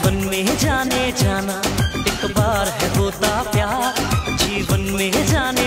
जीवन में जाने जाना एक बार है होता प्यार जीवन में जाने